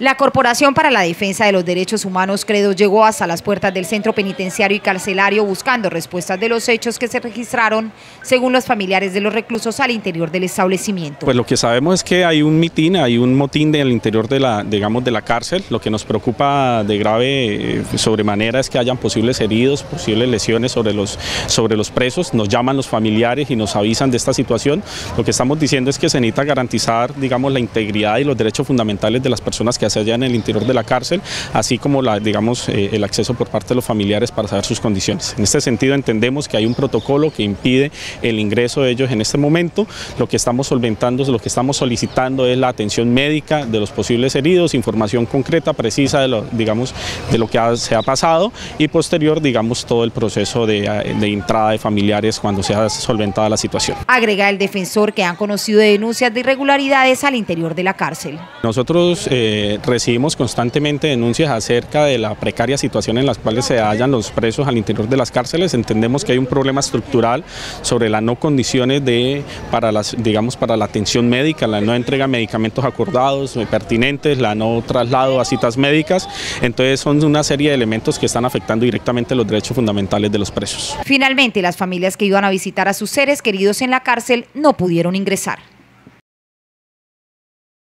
La Corporación para la Defensa de los Derechos Humanos, Credo, llegó hasta las puertas del centro penitenciario y carcelario buscando respuestas de los hechos que se registraron, según los familiares de los reclusos al interior del establecimiento. Pues lo que sabemos es que hay un mitin, hay un motín del interior de la, digamos, de la cárcel. Lo que nos preocupa de grave eh, sobremanera es que hayan posibles heridos, posibles lesiones sobre los, sobre los presos. Nos llaman los familiares y nos avisan de esta situación. Lo que estamos diciendo es que se necesita garantizar, digamos, la integridad y los derechos fundamentales de las personas que que allá en el interior de la cárcel, así como la, digamos, eh, el acceso por parte de los familiares para saber sus condiciones. En este sentido entendemos que hay un protocolo que impide el ingreso de ellos en este momento. Lo que estamos solventando, lo que estamos solicitando es la atención médica de los posibles heridos, información concreta, precisa de lo, digamos, de lo que se ha pasado y posterior, digamos, todo el proceso de, de entrada de familiares cuando se ha solventada la situación. Agrega el defensor que han conocido denuncias de irregularidades al interior de la cárcel. Nosotros eh, recibimos constantemente denuncias acerca de la precaria situación en la cual se hallan los presos al interior de las cárceles. Entendemos que hay un problema estructural sobre las no condiciones de, para, las, digamos, para la atención médica, la no entrega de medicamentos acordados, eh, pertinentes, la no traslado a citas médicas. Entonces son una serie de elementos que están afectando directamente los derechos fundamentales de los presos. Finalmente, las familias que iban a visitar a sus seres queridos en la cárcel no pudieron ingresar.